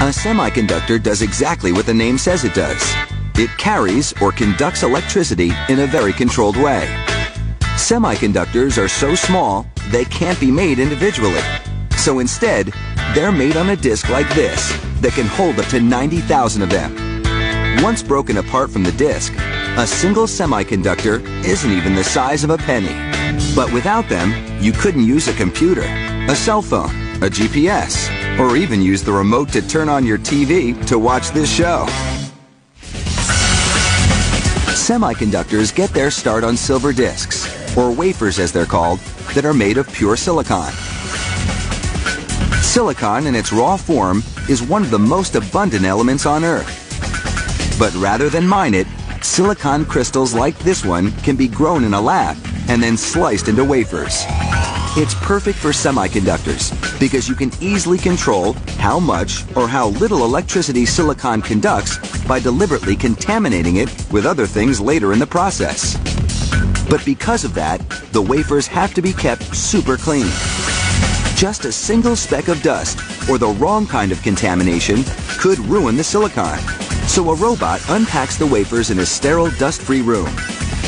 A semiconductor does exactly what the name says it does. It carries or conducts electricity in a very controlled way. Semiconductors are so small, they can't be made individually. So instead, they're made on a disk like this that can hold up to 90,000 of them. Once broken apart from the disk, a single semiconductor isn't even the size of a penny. But without them, you couldn't use a computer, a cell phone, a GPS, or even use the remote to turn on your TV to watch this show. Semiconductors get their start on silver disks, or wafers as they're called, that are made of pure silicon. Silicon in its raw form is one of the most abundant elements on Earth. But rather than mine it, silicon crystals like this one can be grown in a lab and then sliced into wafers. It's perfect for semiconductors because you can easily control how much or how little electricity silicon conducts by deliberately contaminating it with other things later in the process. But because of that, the wafers have to be kept super clean. Just a single speck of dust or the wrong kind of contamination could ruin the silicon. So a robot unpacks the wafers in a sterile dust-free room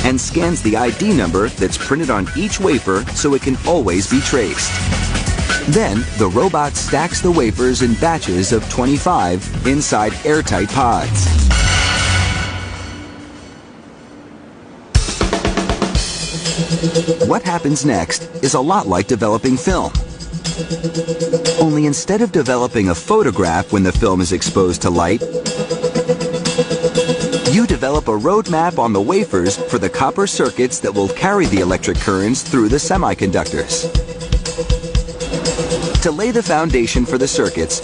and scans the ID number that's printed on each wafer so it can always be traced. Then, the robot stacks the wafers in batches of 25 inside airtight pods. What happens next is a lot like developing film. Only instead of developing a photograph when the film is exposed to light, you develop a roadmap on the wafers for the copper circuits that will carry the electric currents through the semiconductors. To lay the foundation for the circuits,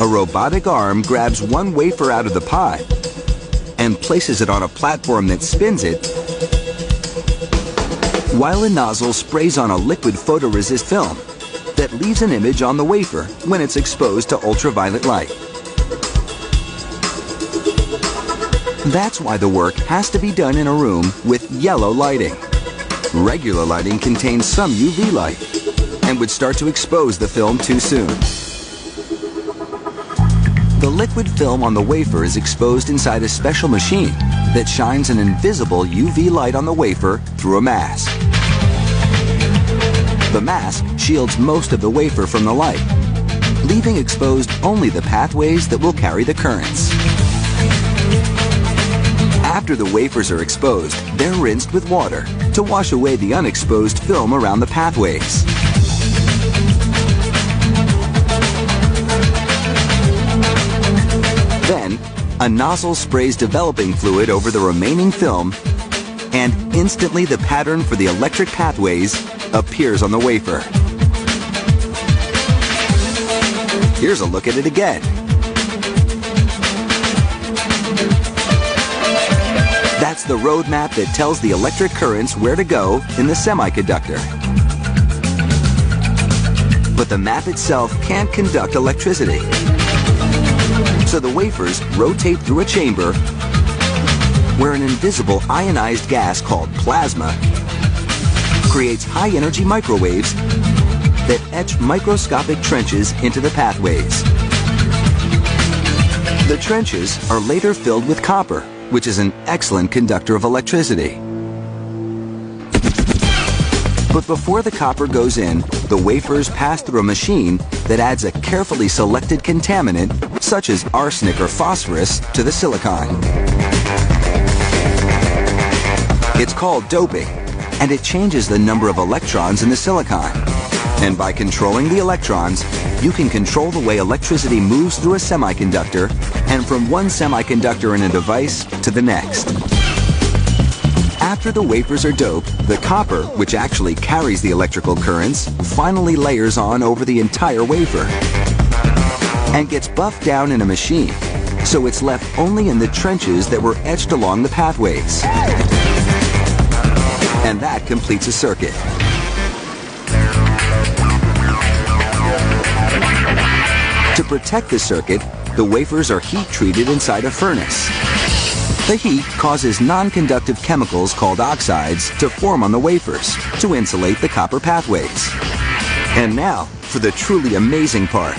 a robotic arm grabs one wafer out of the pod and places it on a platform that spins it while a nozzle sprays on a liquid photoresist film that leaves an image on the wafer when it's exposed to ultraviolet light. That's why the work has to be done in a room with yellow lighting. Regular lighting contains some UV light and would start to expose the film too soon. The liquid film on the wafer is exposed inside a special machine that shines an invisible UV light on the wafer through a mask. The mask shields most of the wafer from the light, leaving exposed only the pathways that will carry the currents. After the wafers are exposed, they're rinsed with water to wash away the unexposed film around the pathways. Then, a nozzle sprays developing fluid over the remaining film and instantly the pattern for the electric pathways appears on the wafer. Here's a look at it again. The roadmap that tells the electric currents where to go in the semiconductor. But the map itself can't conduct electricity. So the wafers rotate through a chamber where an invisible ionized gas called plasma creates high-energy microwaves that etch microscopic trenches into the pathways. The trenches are later filled with copper, which is an excellent conductor of electricity. But before the copper goes in, the wafers pass through a machine that adds a carefully selected contaminant, such as arsenic or phosphorus, to the silicon. It's called doping, and it changes the number of electrons in the silicon. And by controlling the electrons, you can control the way electricity moves through a semiconductor and from one semiconductor in a device to the next. After the wafers are doped, the copper, which actually carries the electrical currents, finally layers on over the entire wafer and gets buffed down in a machine, so it's left only in the trenches that were etched along the pathways. And that completes a circuit. Protect the circuit, the wafers are heat treated inside a furnace. The heat causes non-conductive chemicals called oxides to form on the wafers to insulate the copper pathways. And now, for the truly amazing part.